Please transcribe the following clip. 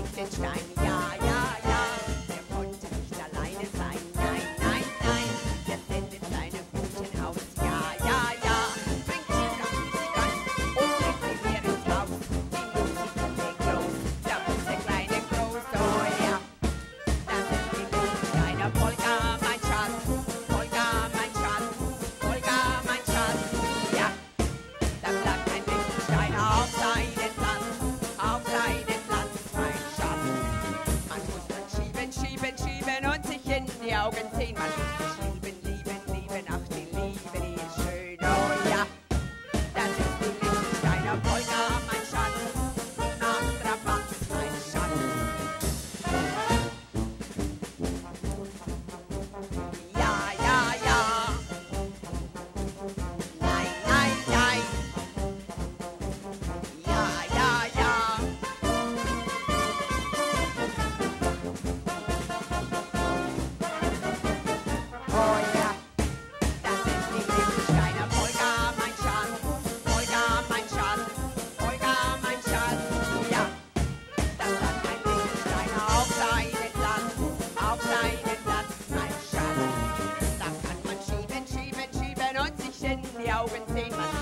everything that 9 Yeah. Schatz. Augen sehen, my